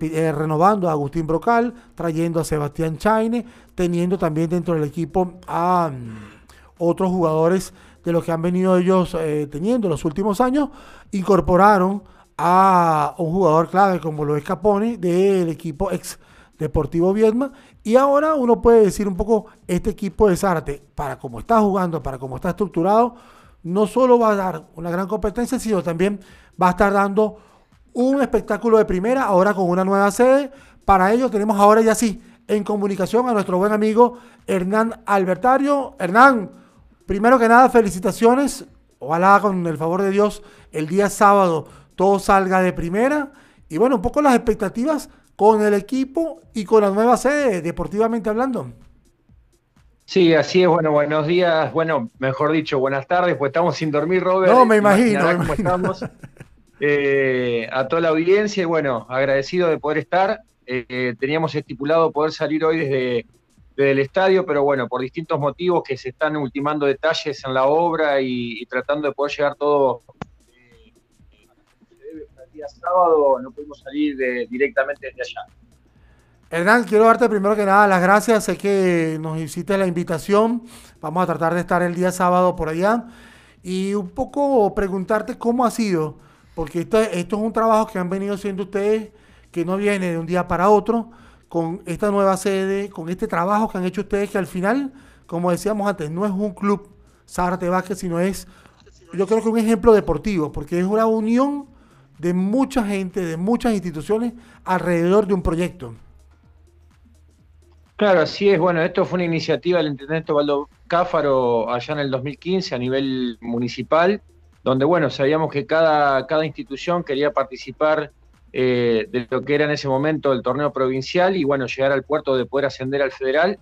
eh, renovando a Agustín Brocal, trayendo a Sebastián Chaine, teniendo también dentro del equipo a mm, otros jugadores de los que han venido ellos eh, teniendo en los últimos años, incorporaron a un jugador clave como lo es Capone del equipo ex Deportivo Viedma y ahora uno puede decir un poco este equipo de Zárate para cómo está jugando, para cómo está estructurado, no solo va a dar una gran competencia, sino también va a estar dando un espectáculo de primera ahora con una nueva sede. Para ello tenemos ahora ya sí en comunicación a nuestro buen amigo Hernán Albertario. Hernán, Primero que nada, felicitaciones. Ojalá con el favor de Dios el día sábado todo salga de primera. Y bueno, un poco las expectativas con el equipo y con la nueva sede, deportivamente hablando. Sí, así es. Bueno, buenos días. Bueno, mejor dicho, buenas tardes, pues estamos sin dormir, Robert. No, me imagino. Estamos. Eh, a toda la audiencia y bueno, agradecido de poder estar. Eh, teníamos estipulado poder salir hoy desde del estadio, pero bueno, por distintos motivos que se están ultimando detalles en la obra y, tratando de poder llegar todo eh, el día sábado, no pudimos salir directamente desde allá. Hernán, quiero darte primero que nada las gracias, sé que nos hiciste la invitación, vamos a tratar de estar el día sábado por allá. Y un poco preguntarte cómo ha sido, porque esto, esto es un trabajo que han venido haciendo ustedes, que no viene de un día para otro, con esta nueva sede, con este trabajo que han hecho ustedes, que al final, como decíamos antes, no es un club Zárate Vázquez, sino es, yo creo que un ejemplo deportivo, porque es una unión de mucha gente, de muchas instituciones alrededor de un proyecto. Claro, así es. Bueno, esto fue una iniciativa del intendente Valdo Cáfaro allá en el 2015 a nivel municipal, donde, bueno, sabíamos que cada, cada institución quería participar eh, de lo que era en ese momento el torneo provincial y bueno, llegar al puerto de poder ascender al federal.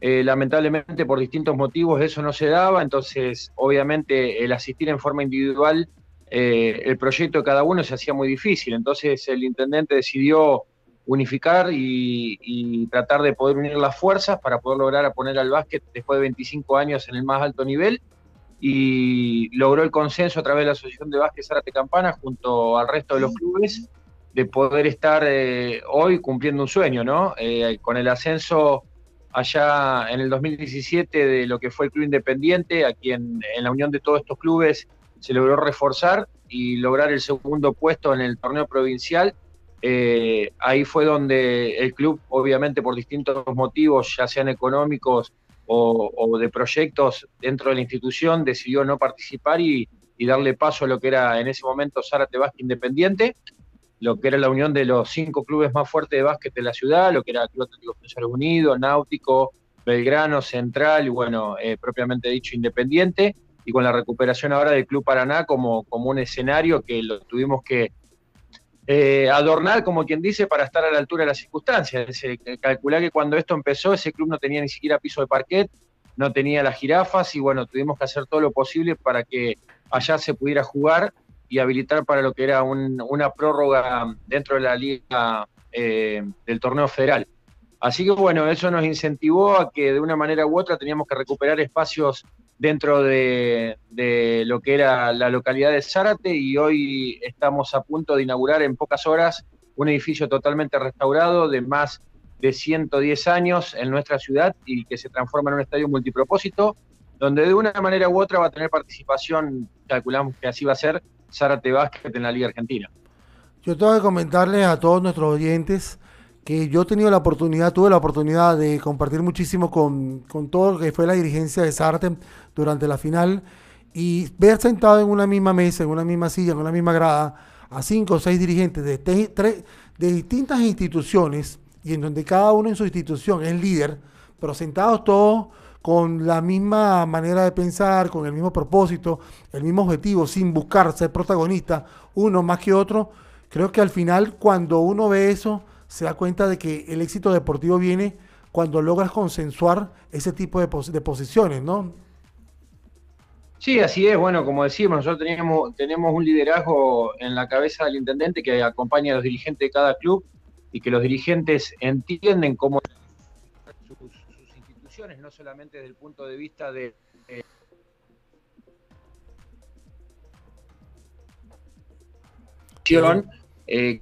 Eh, lamentablemente por distintos motivos eso no se daba, entonces obviamente el asistir en forma individual, eh, el proyecto de cada uno se hacía muy difícil, entonces el intendente decidió unificar y, tratar de poder unir las fuerzas para poder lograr a poner al básquet después de 25 años en el más alto nivel. Y logró el consenso a través de la Asociación de Básquet Zárate Campana junto al resto de los clubes de poder estar eh, hoy cumpliendo un sueño, ¿no? Eh, con el ascenso allá en el 2017 de lo que fue el Club Independiente, aquí en, la unión de todos estos clubes se logró reforzar y lograr el segundo puesto en el torneo provincial. Eh, ahí fue donde el club, obviamente por distintos motivos, ya sean económicos o, de proyectos dentro de la institución, decidió no participar y, y darle paso a lo que era en ese momento Zárate Vázquez Independiente lo que era la unión de los cinco clubes más fuertes de básquet de la ciudad, lo que era el Club Atlético Defensores Unidos, Náutico, Belgrano, Central y bueno, eh, propiamente dicho Independiente, y con la recuperación ahora del Club Paraná como, como un escenario que lo tuvimos que eh, adornar, como quien dice, para estar a la altura de las circunstancias. Se, calcular que cuando esto empezó ese club no tenía ni siquiera piso de parquet, no tenía las jirafas y bueno, tuvimos que hacer todo lo posible para que allá se pudiera jugar y habilitar para lo que era una prórroga dentro de la liga eh, del torneo federal. Así que bueno, eso nos incentivó a que de una manera u otra teníamos que recuperar espacios dentro de, lo que era la localidad de Zárate y hoy estamos a punto de inaugurar en pocas horas un edificio totalmente restaurado de más de 110 años en nuestra ciudad y que se transforma en un estadio multipropósito, donde de una manera u otra va a tener participación, calculamos que así va a ser, Zárate Básquet en la Liga Argentina. Yo tengo que comentarles a todos nuestros oyentes que yo he tenido la oportunidad, tuve la oportunidad de compartir muchísimo con, todo lo que fue la dirigencia de Zárate durante la final y ver sentado en una misma mesa, en una misma silla, en una misma grada, a cinco o seis dirigentes de, de distintas instituciones y en donde cada uno en su institución es líder, pero sentados todos con la misma manera de pensar, con el mismo propósito, el mismo objetivo, sin buscar ser protagonista, uno más que otro, creo que al final cuando uno ve eso, se da cuenta de que el éxito deportivo viene cuando logras consensuar ese tipo de, de posiciones, ¿no? Sí, así es. Bueno, como decimos, nosotros tenemos, tenemos un liderazgo en la cabeza del intendente que acompaña a los dirigentes de cada club y que los dirigentes entienden cómo no solamente desde el punto de vista de... Eh,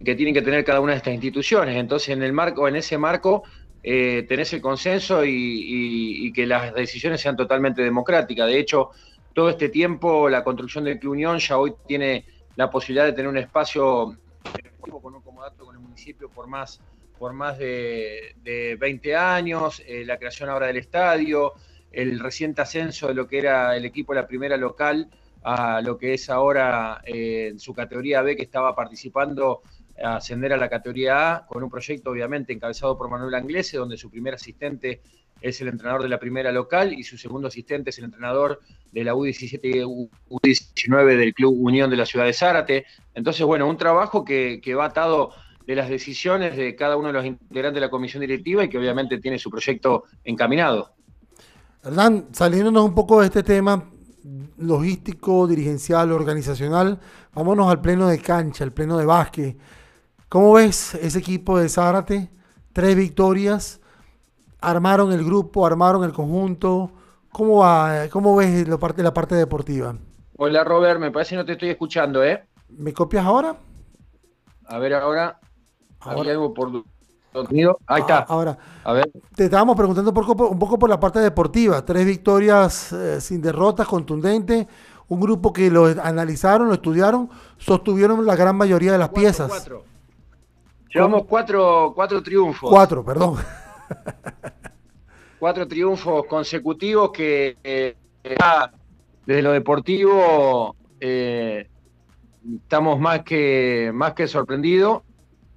que tienen que tener cada una de estas instituciones. Entonces, en el marco, en ese marco, eh, tenés el consenso y, y, que las decisiones sean totalmente democráticas. De hecho, todo este tiempo la construcción del Club Unión ya hoy tiene la posibilidad de tener un espacio con un comodato con el municipio por más, por más de, 20 años, eh, la creación ahora del estadio, el reciente ascenso de lo que era el equipo de la primera local a lo que es ahora eh, su categoría B que estaba participando a ascender a la categoría A con un proyecto obviamente encabezado por Manuel Anglese donde su primer asistente es el entrenador de la primera local y su segundo asistente es el entrenador de la U17 y U19 del Club Unión de la ciudad de Zárate. Entonces, bueno, un trabajo que, va atado de las decisiones de cada uno de los integrantes de la comisión directiva y que obviamente tiene su proyecto encaminado. Hernán, saliéndonos un poco de este tema logístico, dirigencial, organizacional, vámonos al pleno de cancha, al pleno de básquet. ¿Cómo ves ese equipo de Zárate? Tres victorias, armaron el grupo, armaron el conjunto. ¿Cómo va? ¿Cómo ves la parte, la parte deportiva? Hola Robert, me parece que no te estoy escuchando, ¿eh? ¿Me copias ahora? A ver ahora. Ahora. algo por Ahí está. Ah, ahora, a ver. te estábamos preguntando un poco por la parte deportiva. Tres victorias eh, sin derrotas, contundentes. Un grupo que lo analizaron, lo estudiaron, sostuvieron la gran mayoría de las piezas. Cuatro. Llevamos cuatro, cuatro triunfos. Cuatro, perdón. Cuatro triunfos consecutivos que eh, desde lo deportivo eh, estamos más que, más que sorprendidos,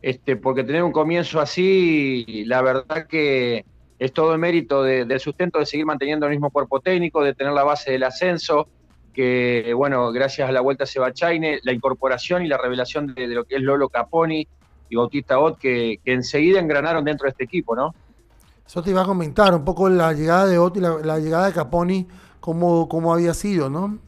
este, porque tener un comienzo así, la verdad que es todo el mérito del sustento de seguir manteniendo el mismo cuerpo técnico, de tener la base del ascenso, que bueno, gracias a la vuelta a Sebachaine, la incorporación y la revelación de, lo que es Lolo Caponi y Bautista Ott, que, enseguida engranaron dentro de este equipo, ¿no? Eso te iba a comentar un poco la llegada de Oti, la, llegada de Caponi, cómo, cómo había sido, ¿no?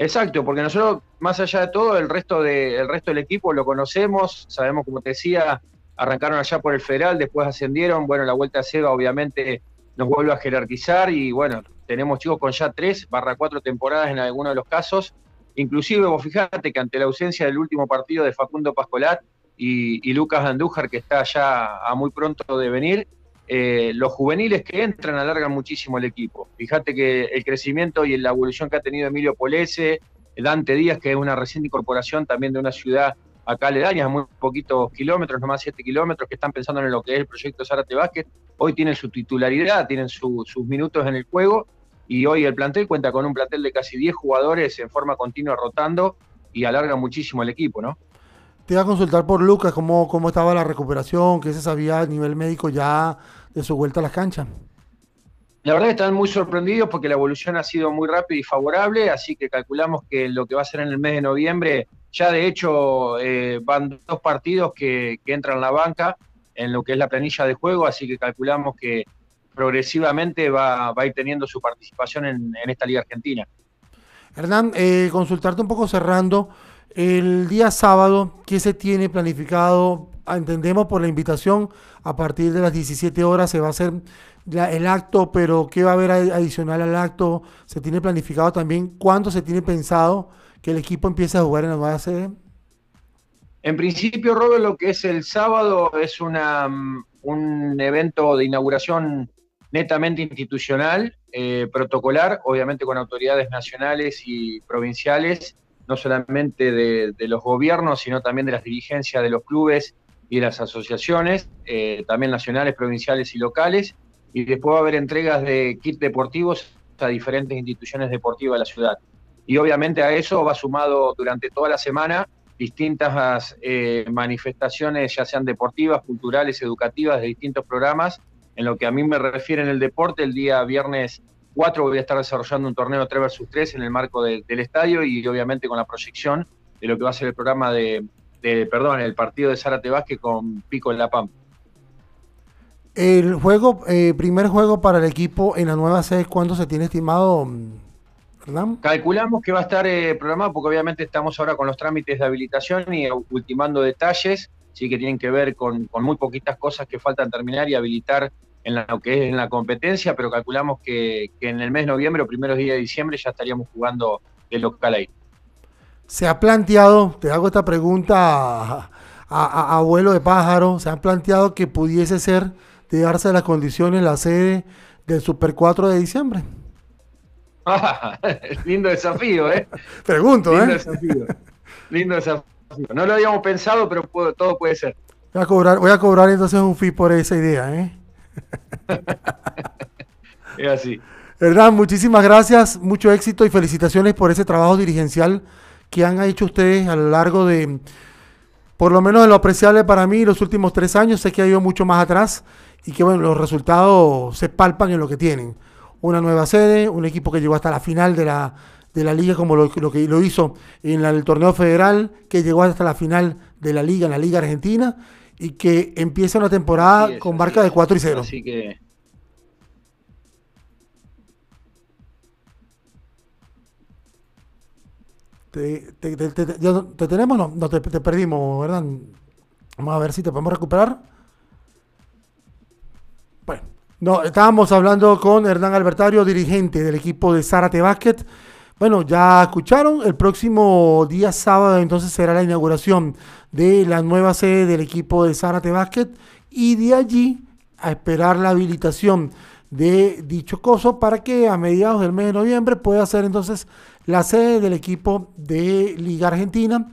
Exacto, porque nosotros, más allá de todo, el resto, de, resto del equipo lo conocemos, sabemos, como te decía, arrancaron allá por el federal, después ascendieron, bueno, la vuelta a Sega obviamente nos vuelve a jerarquizar y bueno, tenemos chicos con ya tres barra cuatro temporadas en algunos de los casos, inclusive vos fijate que ante la ausencia del último partido de Facundo Pascolat, y, Lucas Andújar, que está ya a muy pronto de venir. Eh, los juveniles que entran alargan muchísimo el equipo. Fíjate que el crecimiento y la evolución que ha tenido Emilio Polese, Dante Díaz, que es una reciente incorporación también de una ciudad acá aledaña, muy poquitos kilómetros, nomás 7 kilómetros, que están pensando en lo que es el proyecto Zárate Básquet. Hoy tienen su titularidad, tienen sus minutos en el juego y hoy el plantel cuenta con un plantel de casi 10 jugadores en forma continua rotando y alarga muchísimo el equipo, ¿no? Te iba a consultar por Lucas cómo, cómo estaba la recuperación, qué se sabía a nivel médico ya de su vuelta a las canchas. La verdad que están muy sorprendidos porque la evolución ha sido muy rápida y favorable, así que calculamos que lo que va a ser en el mes de noviembre, ya de hecho eh, van dos partidos que, entran en la banca en lo que es la planilla de juego, así que calculamos que progresivamente va, a ir teniendo su participación en, esta Liga Argentina. Hernán, eh, consultarte un poco cerrando, el día sábado, ¿qué se tiene planificado? Ah, entendemos por la invitación, a partir de las 17 horas se va a hacer el acto, pero ¿qué va a haber adicional al acto? ¿Se tiene planificado también cuándo se tiene pensado que el equipo empiece a jugar en la nueva sede? En principio, Robert, lo que es el sábado es una, mm, un evento de inauguración netamente institucional, eh, protocolar, obviamente con autoridades nacionales y provinciales no solamente de, los gobiernos, sino también de las dirigencias de los clubes y de las asociaciones, eh, también nacionales, provinciales y locales. Y después va a haber entregas de kits deportivos a diferentes instituciones deportivas de la ciudad. Y obviamente a eso va sumado durante toda la semana distintas eh, manifestaciones, ya sean deportivas, culturales, educativas, de distintos programas. En lo que a mí me refiere en el deporte, el día viernes 4 voy a estar desarrollando un torneo 3 versus 3 en el marco del estadio y obviamente con la proyección de lo que va a ser el programa de, perdón, el partido de Zárate Vázquez con Pico en La Pampa. El juego, eh, primer juego para el equipo en la nueva sede, ¿cuándo se tiene estimado, Calculamos que va a estar eh, programado porque obviamente estamos ahora con los trámites de habilitación y ultimando detalles, sí que tienen que ver con, muy poquitas cosas que faltan terminar y habilitar en lo que es en la competencia, pero calculamos que, en el mes de noviembre o primeros días de diciembre ya estaríamos jugando de local ahí. Se ha planteado, te hago esta pregunta a, abuelo de pájaro, se ha planteado que pudiese ser de darse las condiciones la sede del Super 4 de diciembre. lindo desafío, ¿eh? Pregunto, lindo ¿eh? Desafío. Lindo desafío. No lo habíamos pensado, pero todo puede ser. Voy a, cobrar, voy a cobrar entonces un fee por esa idea, ¿eh? es así. Hernán, muchísimas gracias, mucho éxito y felicitaciones por ese trabajo dirigencial que han hecho ustedes a lo largo de, por lo menos de lo apreciable para mí, los últimos tres años. Sé que ha ido mucho más atrás y que bueno, los resultados se palpan en lo que tienen una nueva sede, un equipo que llegó hasta la final de la, de la liga como lo, que lo hizo en el torneo federal, que llegó hasta la final de la liga, en la liga argentina, y que empieza una temporada con marca de 4 y 0. Así que... Te, tenemos? No, no te, te, perdimos, ¿verdad? Vamos a ver si te podemos recuperar. Bueno, no, estábamos hablando con Hernán Albertario, dirigente del equipo de Zárate Basket. Bueno, ya escucharon, el próximo día sábado entonces será la inauguración de la nueva sede del equipo de Zárate Basket y de allí a esperar la habilitación de dicho coso para que a mediados del mes de noviembre pueda ser entonces la sede del equipo de Liga Argentina,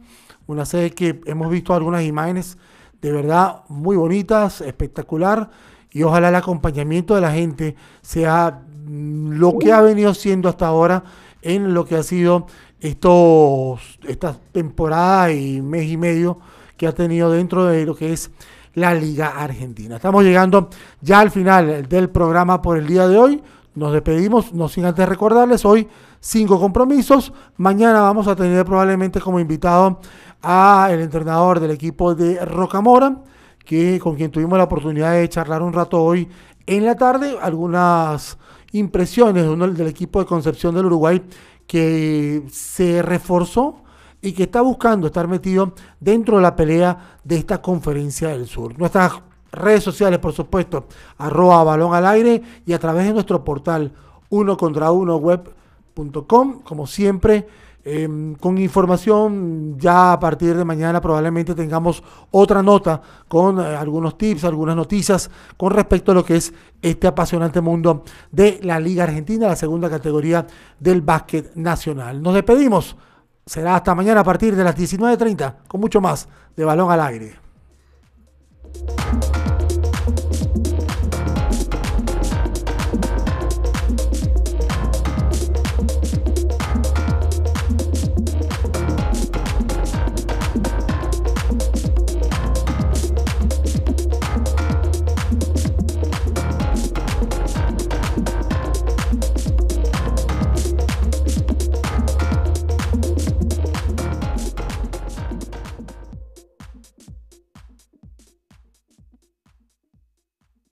una sede que hemos visto algunas imágenes de verdad muy bonitas, espectacular y ojalá el acompañamiento de la gente sea lo que ha venido siendo hasta ahora en lo que ha sido estos, esta temporada y mes y medio que ha tenido dentro de lo que es la Liga Argentina. Estamos llegando ya al final del programa por el día de hoy. Nos despedimos, no sin antes recordarles, hoy cinco compromisos. Mañana vamos a tener probablemente como invitado a el entrenador del equipo de Rocamora que con quien tuvimos la oportunidad de charlar un rato hoy en la tarde, algunas impresiones uno del equipo de Concepción del Uruguay que se reforzó y que está buscando estar metido dentro de la pelea de esta conferencia del sur. Nuestras redes sociales, por supuesto, arroba balón al aire y a través de nuestro portal uno contra uno web.com, como siempre Em, con información, ya a partir de mañana probablemente tengamos otra nota con eh, algunos tips, algunas noticias con respecto a lo que es este apasionante mundo de la Liga Argentina, la segunda categoría del básquet nacional. Nos despedimos. Será hasta mañana a partir de las 19.30 con mucho más de balón al aire.